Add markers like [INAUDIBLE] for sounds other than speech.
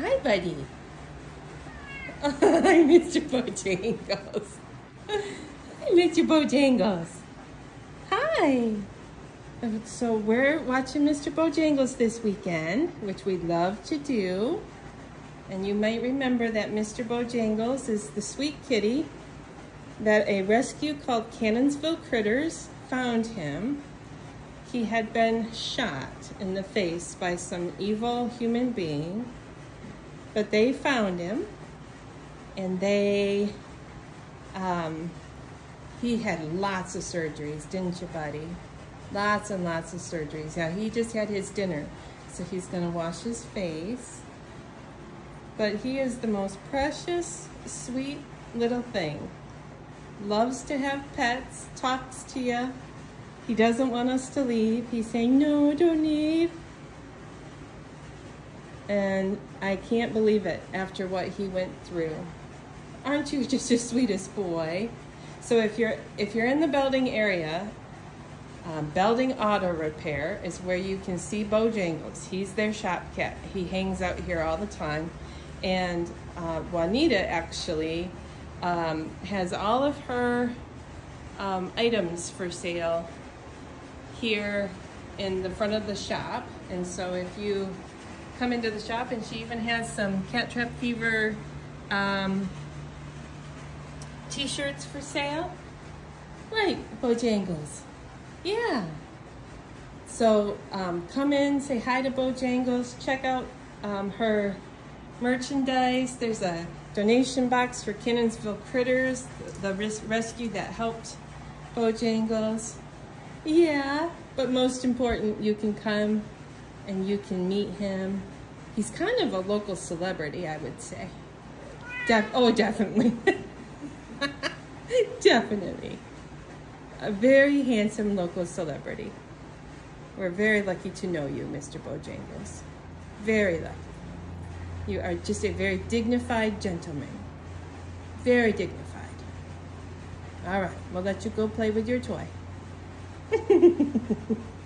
Hi, buddy. [LAUGHS] Hi, Mr. Bojangles. Hi, Mr. Bojangles. Hi. Uh, so we're watching Mr. Bojangles this weekend, which we love to do. And you might remember that Mr. Bojangles is the sweet kitty that a rescue called Cannonsville Critters found him. He had been shot in the face by some evil human being, but they found him and they, um, he had lots of surgeries, didn't you, buddy? Lots and lots of surgeries. Yeah, he just had his dinner, so he's gonna wash his face. But he is the most precious, sweet little thing. Loves to have pets, talks to you. He doesn't want us to leave. He's saying, no, don't leave. And I can't believe it after what he went through. Aren't you [LAUGHS] just the sweetest boy? So if you're if you're in the Belding area, um, Belding Auto Repair is where you can see Bojangles. He's their shop cat. He hangs out here all the time. And uh, Juanita actually um, has all of her um, items for sale here in the front of the shop. And so if you come into the shop and she even has some Cat Trap Fever um, t-shirts for sale. Right, Bojangles. Yeah. So um, come in, say hi to Bojangles, check out um, her merchandise. There's a donation box for Cannonsville Critters, the res rescue that helped Bojangles. Yeah, but most important, you can come and you can meet him. He's kind of a local celebrity, I would say. Def oh, definitely. [LAUGHS] definitely. A very handsome local celebrity. We're very lucky to know you, Mr. Bojangles. Very lucky. You are just a very dignified gentleman. Very dignified. All right, we'll let you go play with your toy. [LAUGHS]